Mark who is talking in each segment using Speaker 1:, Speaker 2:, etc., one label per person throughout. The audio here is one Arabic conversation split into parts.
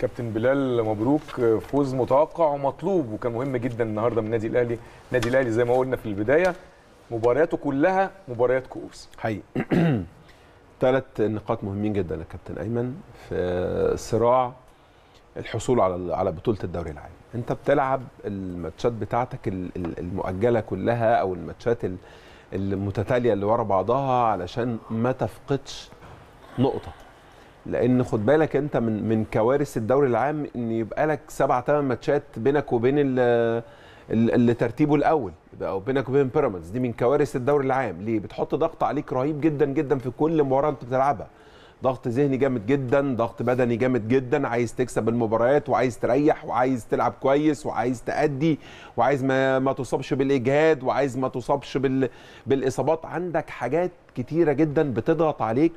Speaker 1: كابتن بلال مبروك فوز متوقع ومطلوب وكان مهم جدا النهارده من النادي الأهلي. النادي الأهلي زي ما قلنا في البداية مبارياته كلها مباريات كؤوس.
Speaker 2: حقيقي. ثلاث نقاط مهمين جدا يا كابتن أيمن. في صراع الحصول على على بطولة الدوري العام. أنت بتلعب الماتشات بتاعتك ال- ال- المؤجلة كلها أو الماتشات ال- المتتالية اللي ورا بعضها علشان ما تفقدش نقطة. لأن خد بالك انت من من كوارث الدوري العام ان يبقى لك سبع ثمان ماتشات بينك وبين ال- ال- اللي ترتيبه الأول أو بينك وبين بيراميدز. دي من كوارث الدوري العام. ليه؟ بتحط ضغط عليك رهيب جدا جدا في كل مباراه انت بتلعبها. ضغط ذهني جامد جدا ضغط بدني جامد جدا. عايز تكسب المباريات وعايز تريح وعايز تلعب كويس وعايز تأدي وعايز ما, ما تصابش بالإجهاد وعايز ما تصابش بال بالإصابات. عندك حاجات كتيرة جدا بتضغط عليك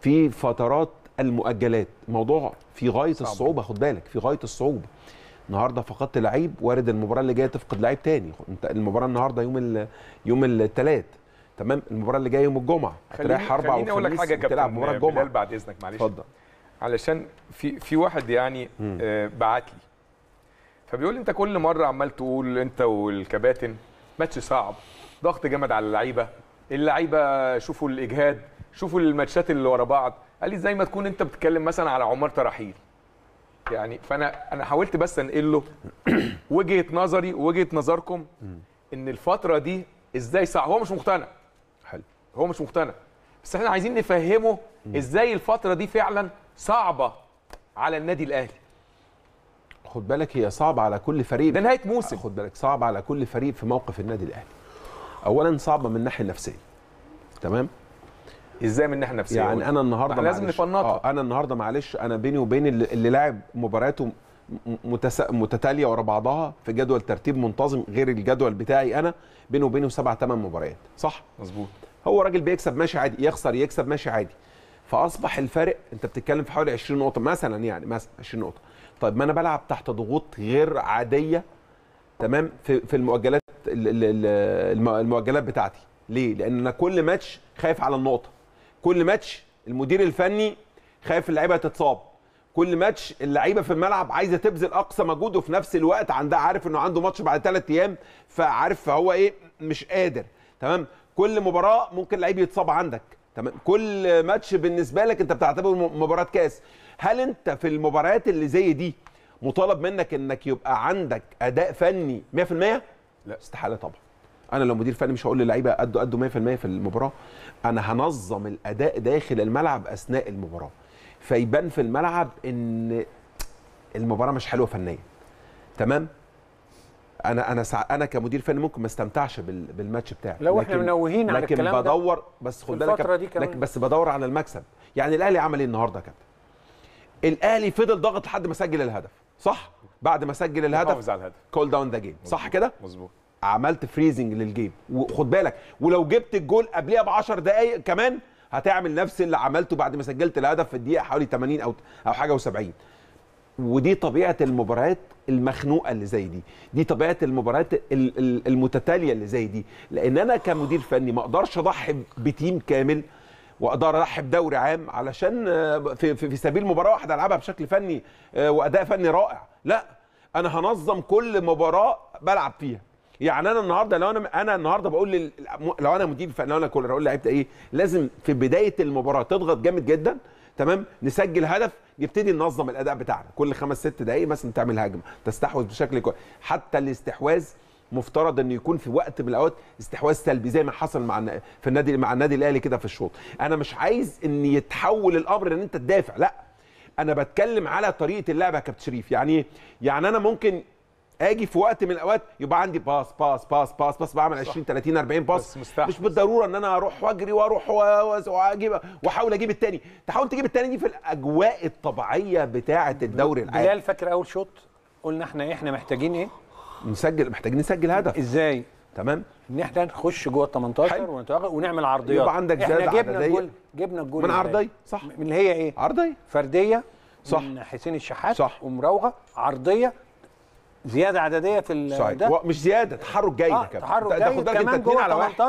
Speaker 2: في فترات المؤجلات. موضوع في غاية
Speaker 1: صعب.
Speaker 2: الصعوبة خد بالك في غاية الصعوبة. النهارده فقدت لعيب وارد المباراة اللي جاية تفقد لعيب تاني. أنت المباراة النهارده يوم ال... يوم الثلاث تمام؟ المباراة اللي جاية يوم الجمعة. هتريح أربع
Speaker 1: خليني أقول لك
Speaker 2: وخميس حاجة
Speaker 1: كابتن مباراة
Speaker 2: الجمعه
Speaker 1: بعد إذنك معلش.
Speaker 2: اتفضل.
Speaker 1: علشان في في واحد يعني. آه بعت لي. فبيقول لي أنت كل مرة عمال تقول أنت والكباتن ماتش صعب ضغط جامد على اللعيبة اللعيبة شوفوا الإجهاد شوفوا الماتشات اللي ورا بعض. قال لي زي ما تكون انت بتتكلم مثلا على عمر ترحيل. يعني فأنا أنا حاولت بس أنقل له وجهة نظري ووجهة نظركم إن الفترة دي إزاي صعب هو مش مقتنع.
Speaker 2: حلو.
Speaker 1: هو مش مقتنع. بس إحنا عايزين نفهمه إزاي الفترة دي فعلا صعبة على النادي الأهلي.
Speaker 2: خد بالك هي صعبة على كل فريق.
Speaker 1: ده نهاية موسم.
Speaker 2: خد بالك صعبة على كل فريق في موقف النادي الأهلي. اولا صعبة من الناحية النفسية. تمام؟
Speaker 1: إزاي من الناحيه النفسيه
Speaker 2: يعني أنا النهارده
Speaker 1: لازم نفنطها.
Speaker 2: آه أنا النهارده معلش أنا بيني وبين اللي, اللي لاعب مبارياته م- متس... متتالية ورا بعضها في جدول ترتيب منتظم غير الجدول بتاعي أنا بيني وبينه سبع ثمان مباريات. صح؟
Speaker 1: مظبوط.
Speaker 2: هو راجل بيكسب ماشي عادي يخسر يكسب ماشي عادي. فأصبح الفارق أنت بتتكلم في حوالي 20 نقطة مثلا يعني مثلا 20 نقطة. طيب ما أنا بلعب تحت ضغوط غير عادية تمام في في المؤجلات ال- ال- ال- الم- المؤجلات بتاعتي. ليه؟ لأن أنا كل ماتش خايف على النقطة. كل ماتش المدير الفني خايف اللعيبة تتصاب. كل ماتش اللعيبة في الملعب عايزة تبذل أقصى مجهود وفي نفس الوقت عندها عارف إنه عنده ماتش بعد ثلاث أيام فعارف فهو إيه مش قادر. تمام؟ كل مباراة ممكن لعيب يتصاب عندك. تمام؟ كل ماتش بالنسبة لك أنت بتعتبره مباراة كاس. هل أنت في المباريات اللي زي دي مطالب منك إنك يبقى عندك أداء فني 100% لا استحالة طبعا. أنا لو مدير فني مش هقول للعيبة ادوا ادوا 100% في المباراة. أنا هنظم الأداء داخل الملعب أثناء المباراة. فيبان في الملعب إن المباراة مش حلوة فنيا. تمام؟ أنا أنا سع... أنا كمدير فني ممكن ما استمتعش بال... بالماتش بتاعي.
Speaker 3: لو إحنا منوهين على
Speaker 2: لكن
Speaker 3: الكلام ده
Speaker 2: بدور بس
Speaker 3: في
Speaker 2: خد بالك لكن. بس بدور على المكسب. يعني الأهلي عمل إيه النهارده يا كابتن؟ الأهلي فضل ضاغط لحد ما سجل الهدف صح؟ بعد ما سجل الهدف cool down the game صح كده؟
Speaker 1: مظبوط.
Speaker 2: عملت freezing لل game. وخد بالك ولو جبت الجول قبلها ب 10 دقائق كمان هتعمل نفس اللي عملته بعد ما سجلت الهدف في الدقيقة حوالي 80 أو أو حاجة و70 ودي طبيعة المباريات المخنوقة اللي زي دي. دي طبيعة المباريات ال- ال- المتتالية اللي زي دي. لأن أنا كمدير فني ما أقدرش أضحي بتيم كامل وأقدر اضحي بدوري عام علشان في, في, في سبيل مباراة واحدة ألعبها بشكل فني آه، وأداء فني رائع. لا أنا هنظم كل مباراة بلعب فيها. يعني أنا النهارده لو أنا أنا النهارده بقول. لو أنا مدير لو أنا كولر أقول لعيبه إيه؟ لازم في بداية المباراة تضغط جامد جدا تمام؟ نسجل هدف نبتدي ننظم الأداء بتاعنا. كل خمس ست دقائق مثلا تعمل هجمة. تستحوذ بشكل كويس حتى الاستحواذ مفترض إنه يكون في وقت من الأوقات استحواذ سلبي زي ما حصل مع في النادي مع النادي الأهلي كده في الشوط. أنا مش عايز إن يتحول الأمر إن أنت تدافع لأ. أنا بتكلم على طريقة اللعب يا كابتن شريف. يعني إيه؟ يعني أنا ممكن أجي في وقت من الاوقات يبقى عندي pass pass pass pass pass بعمل 20 30 40
Speaker 1: pass.
Speaker 2: مش بالضرورة إن أنا أروح وأجري وأروح وأجيب وأحاول أجيب التاني تحاول تجيب التاني دي في الأجواء الطبيعية بتاعة الدوري العام
Speaker 3: بلال فاكر أول شوط قلنا إحنا إحنا محتاجين إيه
Speaker 2: نسجل محتاجين نسجل هدف
Speaker 3: إزاي
Speaker 2: تمام
Speaker 3: إن إحنا نخش جوه ال 18
Speaker 2: حلو.
Speaker 3: ونتوغل ونعمل عرضيات
Speaker 2: يبقى عندك
Speaker 3: إحنا
Speaker 2: زيادة
Speaker 3: جبنا. الجول جبنا الجول
Speaker 2: من؟ عرضية، صح.
Speaker 3: من اللي هي إيه
Speaker 2: عرضيه
Speaker 3: فردية
Speaker 2: صح.
Speaker 3: من حسين الشحات
Speaker 2: صح.
Speaker 3: ومراوغه عرضية زيادة عددية في ال-
Speaker 2: صحيح.
Speaker 3: ده؟
Speaker 2: مش زيادة تحرك جيد
Speaker 3: آه،
Speaker 2: كابتن
Speaker 3: تحرك جيد كمان جوه
Speaker 2: على واحد.
Speaker 3: 18